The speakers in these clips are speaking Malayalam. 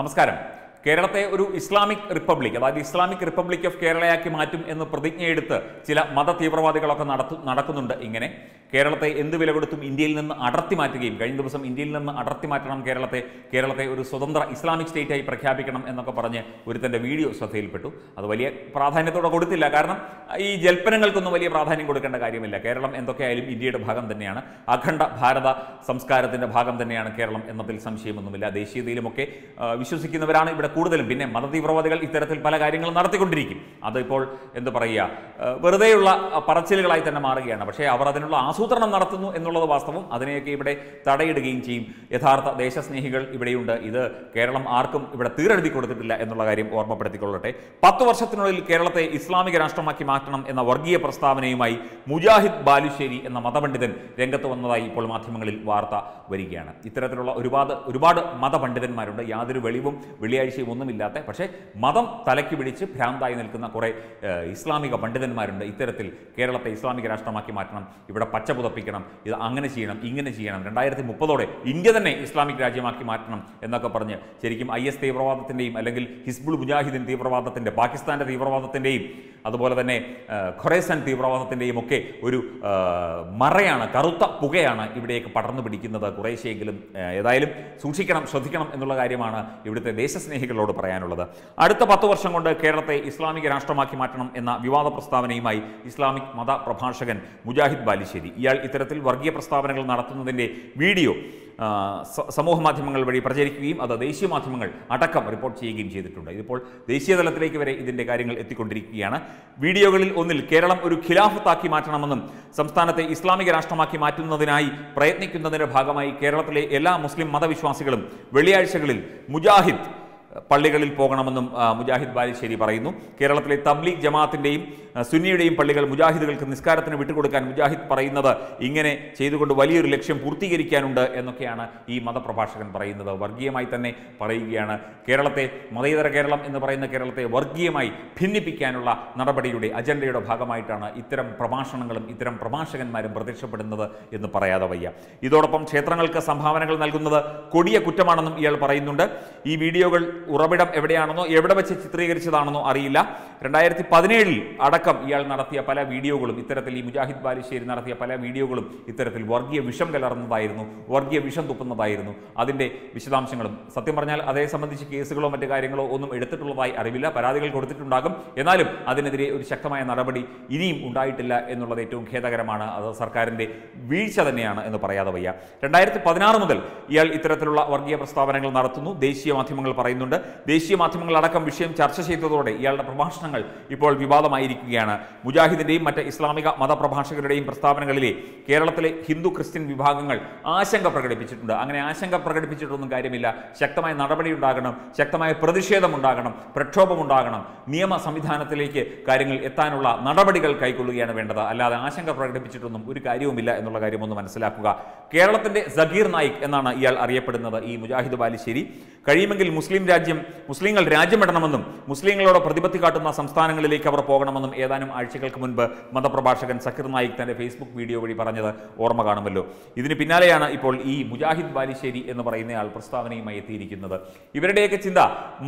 നമസ്കാരം. കേരളത്തെ ഒരു ഇസ്ലാമിക് റിപ്പബ്ലിക് അതായത് ഇസ്ലാമിക് റിപ്പബ്ലിക് ഓഫ് കേരളയാക്കി മാറ്റും എന്ന് പ്രതിജ്ഞയെടുത്ത് ചില മത തീവ്രവാദികളൊക്കെ നടത്തു നടക്കുന്നുണ്ട് ഇങ്ങനെ. കേരളത്തെ എന്ത് വില കൊടുത്തും ഇന്ത്യയിൽ നിന്ന് അടർത്തി മാറ്റുകയും കഴിഞ്ഞ ദിവസം ഇന്ത്യയിൽ നിന്ന് അടർത്തി മാറ്റണം കേരളത്തെ കേരളത്തെ ഒരു സ്വതന്ത്ര ഇസ്ലാമിക് സ്റ്റേറ്റായി പ്രഖ്യാപിക്കണം എന്നൊക്കെ പറഞ്ഞ് ഒരുത്തന്റെ വീഡിയോ ശ്രദ്ധയിൽപ്പെട്ടു. അത് വലിയ പ്രാധാന്യത്തോടെ കൊടുത്തില്ല. കാരണം ഈ ജൽപ്പനങ്ങൾക്കൊന്നും വലിയ പ്രാധാന്യം കൊടുക്കേണ്ട കാര്യമില്ല. കേരളം എന്തൊക്കെയായാലും ഇന്ത്യയുടെ ഭാഗം തന്നെയാണ്. അഖണ്ഡ ഭാരത സംസ്കാരത്തിന്റെ ഭാഗം തന്നെയാണ് കേരളം എന്നതിൽ സംശയമൊന്നുമില്ല. ദേശീയതയിലുമൊക്കെ വിശ്വസിക്കുന്നവരാണ് ഇവിടെ കൂടുതലും. പിന്നെ മതതീവ്രവാദികൾ ഇത്തരത്തിൽ പല കാര്യങ്ങളും നടത്തിക്കൊണ്ടിരിക്കും. അതിപ്പോൾ എന്ത് പറയുക? വെറുതെയുള്ള പറച്ചിലുകളായി തന്നെ മാറുകയാണ്. പക്ഷേ അവർ അതിനുള്ള ആസൂത്രണം നടത്തുന്നു എന്നുള്ളത് വാസ്തവം അതിനെയൊക്കെ ഇവിടെ തടയിടുകയും ചെയ്യും. യഥാർത്ഥ ദേശസ്നേഹികൾ ഇവിടെയുണ്ട്. ഇത് കേരളം ആർക്കും ഇവിടെ തീരെഴുതി കൊടുത്തിട്ടില്ല എന്നുള്ള കാര്യം ഓർമ്മപ്പെടുത്തിക്കൊള്ളട്ടെ. പത്ത് വർഷത്തിനുള്ളിൽ കേരളത്തെ ഇസ്ലാമിക രാഷ്ട്രമാക്കി മാറ്റണം എന്ന വർഗീയ പ്രസ്താവനയുമായി മുജാഹിദ് ബാലുശ്ശേരി എന്ന മതപണ്ഡിതൻ രംഗത്ത് വന്നതായി ഇപ്പോൾ മാധ്യമങ്ങളിൽ വാർത്ത വരികയാണ്. ഇത്തരത്തിലുള്ള ഒരുപാട് ഒരുപാട് മതപണ്ഡിതന്മാരുണ്ട്. യാതൊരു വെളിവും വെള്ളിയാഴ്ചയും ഒന്നുമില്ലാത്ത പക്ഷേ മതം തലയ്ക്ക് പിടിച്ച് ഭ്രാന്തായി നിൽക്കുന്ന കുറേ ഇസ്ലാമിക പണ്ഡിതന്മാരുണ്ട്. ഇത്തരത്തിൽ കേരളത്തെ ഇസ്ലാമിക രാഷ്ട്രമാക്കി മാറ്റണം. ഇവിടെ പച്ച പുതപ്പിക്കണം. ഇത് അങ്ങനെ ചെയ്യണം ഇങ്ങനെ ചെയ്യണം. രണ്ടായിരത്തി മുപ്പതോടെ ഇന്ത്യ തന്നെ ഇസ്ലാമിക് രാജ്യമാക്കി മാറ്റണം എന്നൊക്കെ പറഞ്ഞ് ശരിക്കും ഐ എസ് തീവ്രവാദത്തിന്റെയും അല്ലെങ്കിൽ ഹിസ്ബുൾ മുജാഹിദിൻ തീവ്രവാദത്തിന്റെ പാകിസ്ഥാന്റെ തീവ്രവാദത്തിന്റെയും അതുപോലെ തന്നെ ഖൊറേസൻ തീവ്രവാദത്തിന്റെയും ഒക്കെ ഒരു മറയാണ് കറുത്ത പുകയാണ് ഇവിടേക്ക് പടർന്നു പിടിക്കുന്നത് കുറേശ്ശെങ്കിലും ഏതായാലും സൂക്ഷിക്കണം ശ്രദ്ധിക്കണം എന്നുള്ള കാര്യമാണ് ഇവിടുത്തെ ദേശസ്നേഹികളോട് പറയാനുള്ളത്. അടുത്ത പത്ത് വർഷം കൊണ്ട് കേരളത്തെ ഇസ്ലാമിക രാഷ്ട്രമാക്കി മാറ്റണം എന്ന വിവാദ പ്രസ്താവനയുമായി ഇസ്ലാമിക് മത പ്രഭാഷകൻ മുജാഹിദ് ബാലിശ്ശേരി ഇയാൾ ഇത്തരത്തിൽ വർഗീയ പ്രസ്താവനകൾ നടത്തുന്നതിന്റെ വീഡിയോ സമൂഹ മാധ്യമങ്ങൾ വഴി പ്രചരിക്കുകയും അത് ദേശീയ മാധ്യമങ്ങൾ അടക്കം റിപ്പോർട്ട് ചെയ്യുകയും ചെയ്തിട്ടുണ്ട്. ഇതിപ്പോൾ ദേശീയ തലത്തിലേക്ക് വരെ ഇതിന്റെ കാര്യങ്ങൾ എത്തിക്കൊണ്ടിരിക്കുകയാണ്. വീഡിയോകളിൽ ഒന്നിൽ കേരളം ഒരു ഖിലാഫത്താക്കി മാറ്റണമെന്നും സംസ്ഥാനത്തെ ഇസ്ലാമിക രാഷ്ട്രമാക്കി മാറ്റുന്നതിനായി പ്രയത്നിക്കുന്നതിന്റെ ഭാഗമായി കേരളത്തിലെ എല്ലാ മുസ്ലിം മതവിശ്വാസികളും വെള്ളിയാഴ്ചകളിൽ മുജാഹിദ് പള്ളികളിൽ പോകണമെന്നും മുജാഹിദ് ബാലിശ്ശേരി പറയുന്നു. കേരളത്തിലെ തബ്ലീഗ് ജമാഅത്തിന്റെയും സുന്നിയുടെയും പള്ളികൾ മുജാഹിദുകൾക്ക് നിസ്കാരത്തിന് വിട്ടുകൊടുക്കാൻ മുജാഹിദ് പറയുന്നത് ഇങ്ങനെ ചെയ്തുകൊണ്ട് വലിയൊരു ലക്ഷ്യം പൂർത്തീകരിക്കാനുണ്ട് എന്നൊക്കെയാണ് ഈ മതപ്രഭാഷകൻ പറയുന്നത്. വർഗീയമായി തന്നെ പറയുകയാണ്. കേരളത്തെ മതേതര കേരളം എന്ന് പറയുന്ന കേരളത്തെ വർഗീയമായി ഭിന്നിപ്പിക്കാനുള്ള നടപടിയുടെ അജണ്ടയുടെ ഭാഗമായിട്ടാണ് ഇത്തരം പ്രഭാഷണങ്ങളും ഇത്തരം പ്രഭാഷകന്മാരും പ്രത്യക്ഷപ്പെടുന്നത് എന്ന് പറയാതെ വയ്യ. ഇതോടൊപ്പം ക്ഷേത്രങ്ങൾക്ക് സംഭാവനകൾ നൽകുന്നത് കൊടിയ കുറ്റമാണെന്നും ഇയാൾ പറയുന്നുണ്ട്. ഈ വീഡിയോകൾ ഉറവിടം എവിടെയാണെന്നോ എവിടെ വെച്ച് ചിത്രീകരിച്ചതാണെന്നോ അറിയില്ല. രണ്ടായിരത്തി പതിനേഴിൽ അടക്കം ഇയാൾ നടത്തിയ പല വീഡിയോകളും ഇത്തരത്തിൽ ഈ മുജാഹിദ് ബാലിശ്ശേരി നടത്തിയ പല വീഡിയോകളും ഇത്തരത്തിൽ വർഗീയ വിഷം കലർന്നതായിരുന്നു വർഗീയ വിഷം തുപ്പുന്നതായിരുന്നു. അതിന്റെ വിശദാംശങ്ങളും സത്യം പറഞ്ഞാൽ അതേ സംബന്ധിച്ച് കേസുകളോ മറ്റു കാര്യങ്ങളോ ഒന്നും എടുത്തിട്ടുള്ളതായി അറിവില്ല പരാതികൾ കൊടുത്തിട്ടുണ്ടാകും. എന്നാലും അതിനെതിരെ ഒരു ശക്തമായ നടപടി ഇനിയും ഉണ്ടായിട്ടില്ല എന്നുള്ളത് ഏറ്റവും ഖേദകരമാണ്. അത് സർക്കാരിന്റെ വീഴ്ച തന്നെയാണ് എന്ന് പറയാതെ വയ്യ. രണ്ടായിരത്തി പതിനാറ് മുതൽ ഇയാൾ ഇത്തരത്തിലുള്ള വർഗീയ പ്രസ്താവനകൾ നടത്തുന്നു. ദേശീയ മാധ്യമങ്ങൾ പറയുന്നുണ്ട് ദേശീയ മാധ്യമങ്ങളടക്കം വിഷയം ചർച്ച ചെയ്തതോടെ ഇയാളുടെ പ്രഭാഷണങ്ങൾ ഇപ്പോൾ വിവാദമായിരിക്കുകയാണ്. മുജാഹിദിന്റെയും മറ്റ് ഇസ്ലാമിക മതപ്രഭാഷകരുടെയും പ്രസ്താവനകളിലെ കേരളത്തിലെ ഹിന്ദു ക്രിസ്ത്യൻ വിഭാഗങ്ങൾ ആശങ്ക പ്രകടിപ്പിച്ചിട്ടുണ്ട്. അങ്ങനെ ആശങ്ക പ്രകടിപ്പിച്ചിട്ടൊന്നും കാര്യമില്ല. ശക്തമായ നടപടി ഉണ്ടാകണം ശക്തമായ പ്രതിഷേധം ഉണ്ടാകണം പ്രക്ഷോഭം ഉണ്ടാകണം നിയമ സംവിധാനത്തിലേക്ക് കാര്യങ്ങൾ എത്താനുള്ള നടപടികൾ കൈക്കൊള്ളുകയാണ് വേണ്ടത്. അല്ലാതെ ആശങ്ക പ്രകടിപ്പിച്ചിട്ടൊന്നും ഒരു കാര്യവുമില്ല എന്നുള്ള കാര്യം ഒന്ന് മനസ്സിലാക്കുക. കേരളത്തിന്റെ സഗീർ നായിക് എന്നാണ് ഇയാൾ അറിയപ്പെടുന്നത് ഈ മുജാഹിദ് ബാലിശ്ശേരി. കഴിയുമെങ്കിൽ മുസ്ലിം മുസ്ലിങ്ങൾ രാജ്യമിടണമെന്നും മുസ്ലിങ്ങളോട് പ്രതിപത്തി കാട്ടുന്ന സംസ്ഥാനങ്ങളിലേക്ക് അവർ പോകണമെന്നും ഏതാനും ആഴ്ചകൾക്ക് മുൻപ് മതപ്രഭാഷകൻ സക്കീർ നായിക് തന്റെ ഫേസ്ബുക്ക് വീഡിയോ വഴി പറഞ്ഞത് ഓർമ്മ കാണുമല്ലോ. ഇതിന് പിന്നാലെയാണ് ഇപ്പോൾ ഈ മുജാഹിദ് ബാലിശ്ശേരി എന്ന് പറയുന്നയാൾ പ്രസ്താവനയുമായി എത്തിയിരിക്കുന്നത്. ഇവരുടെയൊക്കെ ചിന്ത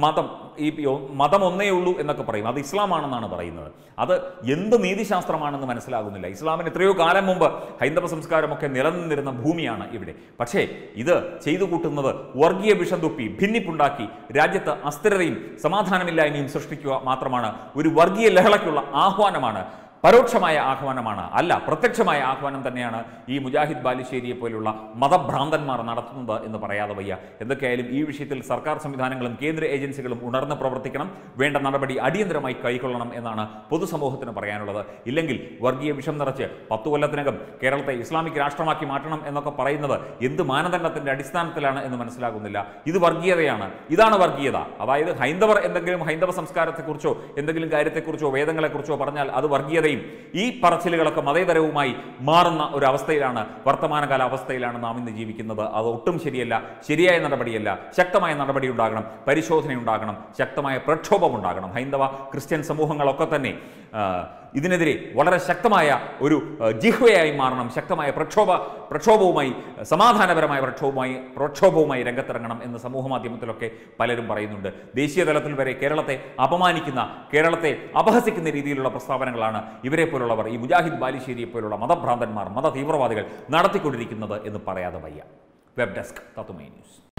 മതം ഈ മതം ഒന്നേ ഉള്ളൂ എന്നൊക്കെ പറയും. അത് ഇസ്ലാമാണെന്നാണ് പറയുന്നത്. അത് എന്ത് നീതിശാസ്ത്രമാണെന്ന് മനസ്സിലാകുന്നില്ല. ഇസ്ലാമിന് എത്രയോ കാലം മുമ്പ് ഹൈന്ദവ സംസ്കാരമൊക്കെ നിലനിന്നിരുന്ന ഭൂമിയാണ് ഇവിടെ. പക്ഷേ ഇത് ചെയ്തു കൂട്ടുന്നത് വർഗീയ വിഷം തുപ്പി ഭിന്നിപ്പുണ്ടാക്കി രാജ്യത്ത് അസ്ഥിരതയും സമാധാനമില്ലായ്മയും സൃഷ്ടിക്കുക മാത്രമാണ്. ഒരു വർഗീയ ലഹളയ്ക്കുള്ള ആഹ്വാനമാണ്. പരോക്ഷമായ ആഹ്വാനമാണ്. അല്ല പ്രത്യക്ഷമായ ആഹ്വാനം തന്നെയാണ് ഈ മുജാഹിദ് ബാലുശ്ശേരിയെ പോലുള്ള മതഭ്രാന്തന്മാർ നടത്തുന്നത് എന്ന് പറയാതെ വയ്യ. എന്തൊക്കെയായാലും ഈ വിഷയത്തിൽ സർക്കാർ സംവിധാനങ്ങളും കേന്ദ്ര ഏജൻസികളും ഉണർന്ന് പ്രവർത്തിക്കണം. വേണ്ട നടപടി അടിയന്തരമായി കൈക്കൊള്ളണം എന്നാണ് പൊതുസമൂഹത്തിന് പറയാനുള്ളത്. ഇല്ലെങ്കിൽ വർഗീയ വിഷം നിറച്ച് പത്തു കൊല്ലത്തിനകം കേരളത്തെ ഇസ്ലാമിക് രാഷ്ട്രമാക്കി മാറ്റണം എന്നൊക്കെ പറയുന്നത് എന്ത് മാനദണ്ഡത്തിന്റെ അടിസ്ഥാനത്തിലാണ് എന്ന് മനസ്സിലാകുന്നില്ല. ഇത് വർഗീയതയാണ്. ഇതാണ് വർഗീയത. അതായത് ഹൈന്ദവർ എന്തെങ്കിലും ഹൈന്ദവ സംസ്കാരത്തെക്കുറിച്ചോ എന്തെങ്കിലും കാര്യത്തെക്കുറിച്ചോ വേദങ്ങളെക്കുറിച്ചോ പറഞ്ഞാൽ അത് വർഗീയതയും ഈ പറച്ചിലുകളൊക്കെ മതേതരവുമായി മാറുന്ന ഒരു അവസ്ഥയിലാണ് വർത്തമാനകാല അവസ്ഥയിലാണ് നാം ഇന്ന് ജീവിക്കുന്നത്. അത് ഒട്ടും ശരിയല്ല ശരിയായ നടപടിയല്ല. ശക്തമായ നടപടി ഉണ്ടാകണം പരിശോധന ഉണ്ടാകണം ശക്തമായ പ്രക്ഷോഭം ഉണ്ടാകണം ഹൈന്ദവ ക്രിസ്ത്യൻ സമൂഹങ്ങളൊക്കെ തന്നെ ഇതിനെതിരെ വളരെ ശക്തമായ ഒരു ജിഹ്വയായി മാറണം ശക്തമായ പ്രക്ഷോഭ പ്രക്ഷോഭവുമായി സമാധാനപരമായ പ്രക്ഷോഭവുമായി പ്രക്ഷോഭവുമായി രംഗത്തിറങ്ങണം എന്ന് സമൂഹ മാധ്യമത്തിലൊക്കെ പലരും പറയുന്നുണ്ട്. ദേശീയ തലത്തിൽ വരെ കേരളത്തെ അപമാനിക്കുന്ന കേരളത്തെ അപഹസിക്കുന്ന രീതിയിലുള്ള പ്രസ്താവനകളാണ് ഇവരെ പോലുള്ളവർ ഈ മുജാഹിദ് ബാലിശ്ശേരിയെ പോലുള്ള മതഭ്രാന്തന്മാർ മത തീവ്രവാദികൾ നടത്തിക്കൊണ്ടിരിക്കുന്നത് എന്ന് പറയാതെ വയ്യ. വെബ് ഡെസ്ക് തത്തുമൈ ന്യൂസ്.